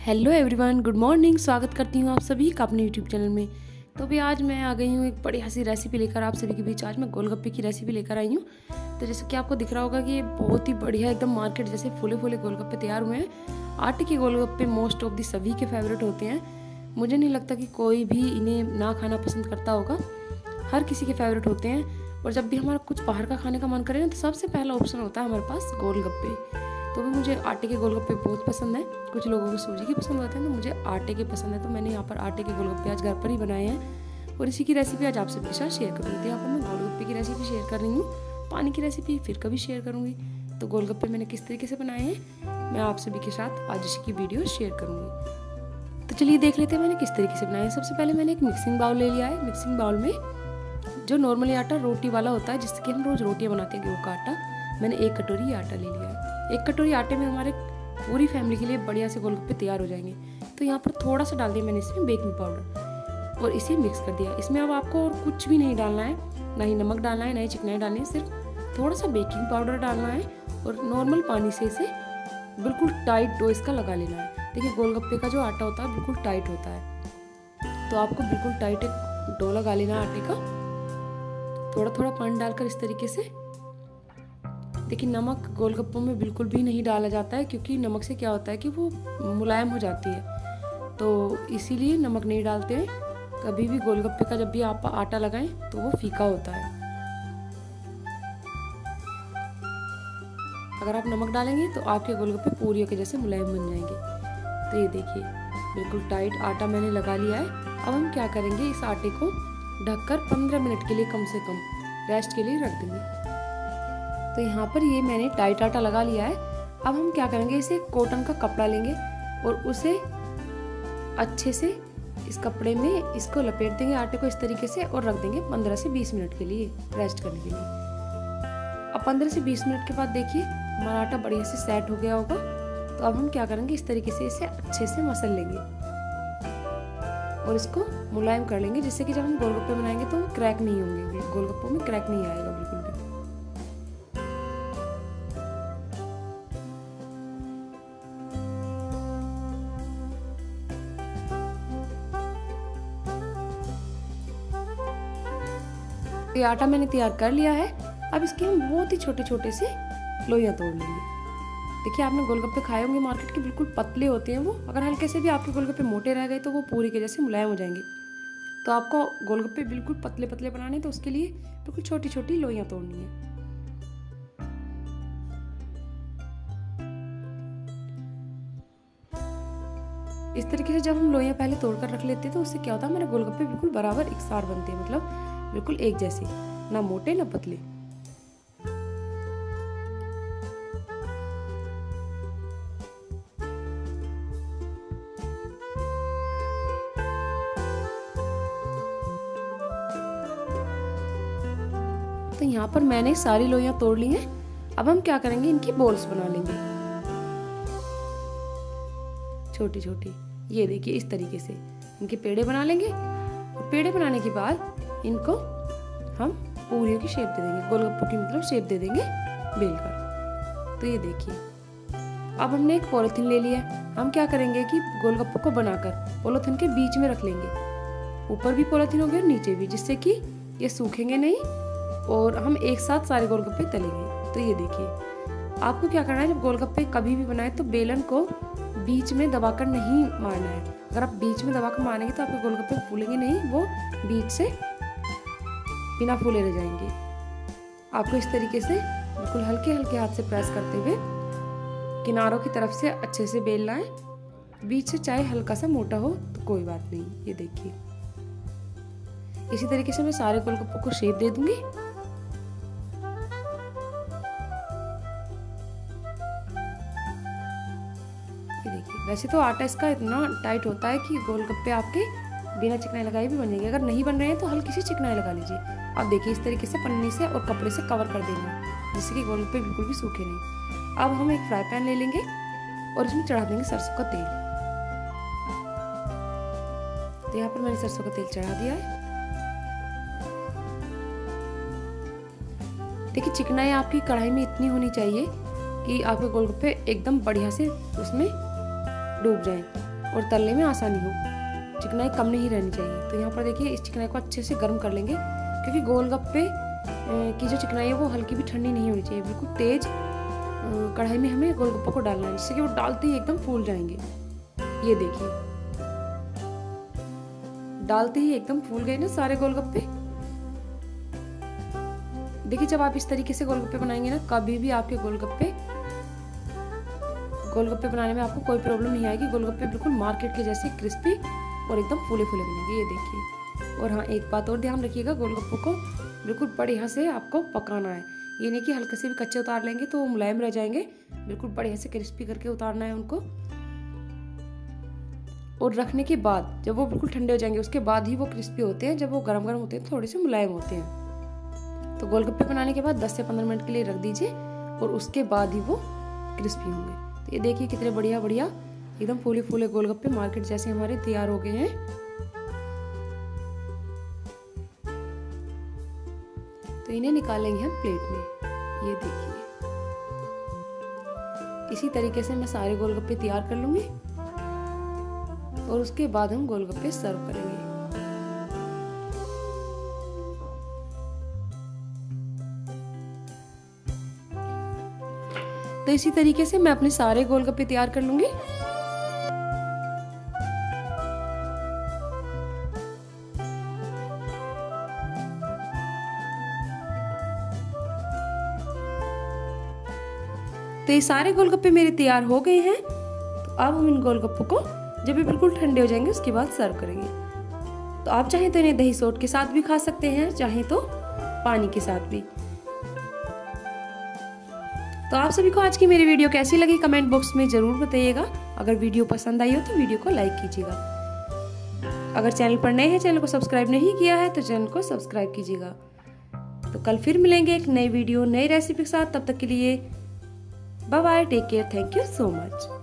Hello everyone, good morning, स्वागत करती हूँ आप सभी का अपने यूट्यूब चैनल में। तो भी आज मैं आ गई हूँ एक बड़ी हँसी रेसिपी लेकर, आप सभी के बीच आज मैं गोलगप्पे की रेसिपी लेकर आई हूँ। तो जैसे कि आपको दिख रहा होगा कि ये बहुत ही बढ़िया एकदम मार्केट जैसे फूले फूले गोलगप्पे तैयार हुए हैं। आटे के गोलगप्पे मोस्ट ऑफ़ दी सभी के फेवरेट होते हैं। मुझे नहीं लगता कि कोई भी इन्हें ना खाना पसंद करता होगा। हर किसी के फेवरेट होते हैं। और जब भी हमारा कुछ बाहर का खाने का मन करे ना तो सबसे पहला ऑप्शन होता है हमारे पास गोलगप्पे। तो भी मुझे आटे के गोलगप्पे बहुत पसंद है। कुछ लोगों को सूजी के पसंद होते हैं तो मुझे आटे के पसंद है। तो मैंने यहाँ पर आटे के गोलगप्पे आज घर पर ही बनाए हैं। और इसी की रेसिपी आज आप सबके साथ शेयर करूँगी तो यहाँ पर मैं गोलगप्पे की रेसिपी शेयर कर रही हूँ। पानी की रेसिपी फिर कभी शेयर करूँगी। तो गोलगप्पे मैंने किस तरीके से बनाए हैं, मैं आप सभी के साथ आज इसी की वीडियो शेयर करूँगी। तो चलिए देख लेते हैं मैंने किस तरीके से बनाया है। सबसे पहले मैंने एक मिक्सिंग बाउल ले लिया है। मिक्सिंग बाउल में जो नॉर्मली आटा रोटी वाला होता है, जिससे कि हम रोज़ रोटियाँ बनाते हैं गेहूँ का आटा, मैंने एक कटोरी आटा ले लिया है। एक कटोरी आटे में हमारे पूरी फैमिली के लिए बढ़िया से गोलगप्पे तैयार हो जाएँगे। तो यहाँ पर थोड़ा सा डाल दिया मैंने इसमें बेकिंग पाउडर और इसे मिक्स कर दिया। इसमें अब आपको और कुछ भी नहीं डालना है, ना ही नमक डालना है, ना ही चिकनाई डालनी है, सिर्फ़ थोड़ा सा बेकिंग पाउडर डालना है और नॉर्मल पानी से इसे बिल्कुल टाइट डो इसका लगा लेना है। देखिए, गोलगप्पे का जो आटा होता है बिल्कुल टाइट होता है। तो आपको बिल्कुल टाइट एक डो लगा लेना आटे का। थोड़ा थोड़ा पानी डालकर इस तरीके से देखिए, नमक गोलगप्पों में बिल्कुल भी नहीं डाला जाता है क्योंकि नमक से क्या होता है कि वो मुलायम हो जाती है। तो इसीलिए नमक नहीं डालते हैं। कभी भी गोलगप्पे का जब भी आप आटा लगाएँ तो वो फीका होता है। अगर आप नमक डालेंगे तो आपके गोलगप्पे पूरियों के जैसे मुलायम बन जाएँगे। तो ये देखिए, बिल्कुल टाइट आटा मैंने लगा लिया है। अब हम क्या करेंगे, इस आटे को ढककर 15 मिनट के लिए कम से कम रेस्ट के लिए रख देंगे। तो यहाँ पर ये मैंने टाइट आटा लगा लिया है। अब हम क्या करेंगे, इसे कॉटन का कपड़ा लेंगे और उसे अच्छे से इस कपड़े में इसको लपेट देंगे आटे को इस तरीके से और रख देंगे 15 से 20 मिनट के लिए रेस्ट करने के लिए। अब 15 से 20 मिनट के बाद देखिए हमारा आटा बढ़िया से सेट हो गया होगा। तो अब हम क्या करेंगे, इस तरीके से इसे अच्छे से मसल लेंगे। और इसको मुलायम कर लेंगे, जिससे कि जब हम गोलगप्पे बनाएँगे तो क्रैक नहीं होंगे, गोलगप्पों में क्रैक नहीं आएगा। ये आटा मैंने तैयार कर लिया है। अब इसके हम बहुत ही छोटे छोटे से लोइयाँ तोड़ लेंगे। देखिए, आपने गोलगप्पे खाए होंगे, मार्केट के बिल्कुल पतले होते हैं वो। अगर हल्के से भी आपके गोलगप्पे मोटे रह गए तो वो पूरी के जैसे मुलायम हो जाएँगे। तो आपको गोलगप्पे बिल्कुल पतले पतले बनाने तो उसके लिए बिल्कुल छोटी छोटी लोइयाँ तोड़नी है। इस तरीके से जब हम लोइयाँ पहले तोड़कर रख लेते हैं तो उससे क्या होता है, हमारे गोलगप्पे बिल्कुल बराबर एक सार बनते हैं। मतलब बिल्कुल एक जैसे, ना मोटे, ना पतले। तो यहाँ पर मैंने सारी लोइयाँ तोड़ ली हैं। अब हम क्या करेंगे? इनकी बोल्स बना लेंगे। छोटी छोटी ये देखिए इस तरीके से। इनके पेड़े बना लेंगे पेड़े बनाने के बाद इनको हम पूरियों की शेप दे देंगे, गोलगप्पों की मतलब शेप दे देंगे बेल कर तो ये देखिए, अब हमने एक पॉलिथीन ले लिया हम क्या करेंगे कि गोलगप्पों को बनाकर पॉलिथीन के बीच में रख लेंगे। ऊपर भी पॉलिथीन होगी और नीचे भी, जिससे कि ये सूखेंगे नहीं और हम एक साथ सारे गोलगप्पे तलेंगे। तो ये देखिए, आपको क्या करना है, जब गोलगप्पे कभी भी बनाए तो बेलन को बीच में दबाकर नहीं मारना है। अगर आप बीच में दबाकर मारेंगे तो आपके गोलगप्पे फूलेंगे नहीं, वो बीच से बिना फूले रह जाएँगे। आपको इस तरीके से बिल्कुल हल्के हल्के हाथ से प्रेस करते हुए किनारों की तरफ़ से अच्छे से बेलना है बीच से चाहे हल्का सा मोटा हो तो कोई बात नहीं, ये देखिए। इसी तरीके से मैं सारे गोलगप्पों को शेप दे दूँगी। देखिए, वैसे तो आटा इसका इतना टाइट होता है कि गोलगप्पे आपके बिना चिकनाई लगाए भी बन जाएँगे। अगर नहीं बन रहे हैं तो हल्की सी चिकनाई लगा लीजिए। अब देखिए, इस तरीके से पन्नी से और कपड़े से कवर कर देना जिससे कि गोलगप्पे बिल्कुल भी सूखे नहीं। अब हम एक फ्राई पैन ले लेंगे और इसमें चढ़ा देंगे सरसों का तेल। तो यहाँ पर मैंने सरसों का तेल चढ़ा दिया है। देखिए, चिकनाई आपकी कढ़ाई में इतनी होनी चाहिए कि आपके गोलगप्पे एकदम बढ़िया से उसमें डूब जाएँ और तलने में आसानी हो। चिकनाई कम नहीं रहनी चाहिए। तो यहाँ पर देखिए, इस चिकनाई को अच्छे से गर्म कर लेंगे। क्योंकि गोलगप्पे की जो चिकनाई है वो हल्की भी ठंडी नहीं होनी चाहिए, बिल्कुल तेज़ कढ़ाई में हमें गोलगप्पे को डालना है, जिससे कि वो डालते ही एकदम फूल जाएँगे। ये देखिए। डालते ही एकदम फूल गए ना सारे गोलगप्पे। देखिए, जब आप इस तरीके से गोलगप्पे बनाएँगे ना, कभी भी आपके गोलगप्पे गोलगप्पे बनाने में आपको कोई प्रॉब्लम नहीं आएगी। गोलगप्पे बिल्कुल मार्केट के जैसे क्रिस्पी और एकदम फूले फूले बनेंगे, ये देखिए। और हाँ एक बात और ध्यान रखिएगा गोलगप्पों को बिल्कुल बढ़िया से आपको पकाना है। ये नहीं कि हल्के से भी कच्चे उतार लेंगे तो वो मुलायम रह जाएँगे। बिल्कुल बढ़िया से क्रिस्पी करके उतारना है उनको। और रखने के बाद, जब वो बिल्कुल ठंडे हो जाएँगे, उसके बाद ही वो क्रिस्पी होते हैं। जब वो गर्म गर्म होते हैं, थोड़े से मुलायम होते हैं। तो गोलगप्पे बनाने के बाद 10 से 15 मिनट के लिए रख दीजिए और उसके बाद ही वो क्रिस्पी होंगे। तो ये देखिए कितने बढ़िया बढ़िया एकदम फूले फूले गोलगप्पे मार्केट जैसे हमारे तैयार हो गए हैं। तो इन्हें निकालेंगे हम प्लेट में। ये देखिए। इसी तरीके से मैं सारे गोलगप्पे तैयार कर लूँगी और उसके बाद हम गोलगप्पे सर्व करेंगे। तो इसी तरीके से मैं अपने सारे गोलगप्पे तैयार कर लूँगी। तो ये सारे गोलगप्पे मेरे तैयार हो गए हैं। तो अब हम इन गोलगप्पों को, जब ये बिल्कुल ठंडे हो जाएँगे, उसके बाद सर्व करेंगे। तो आप चाहें तो इन्हें दही सोट के साथ भी खा सकते हैं, चाहे तो पानी के साथ भी। तो आप सभी को आज की मेरी वीडियो कैसी लगी, कमेंट बॉक्स में ज़रूर बताइएगा। अगर वीडियो पसंद आई हो तो वीडियो को लाइक कीजिएगा। अगर चैनल पर नए हैं, चैनल को सब्सक्राइब नहीं किया है तो चैनल को सब्सक्राइब कीजिएगा। तो कल फिर मिलेंगे एक नई वीडियो, नई रेसिपी के साथ। तब तक के लिए Bye bye. Take care. Thank you so much.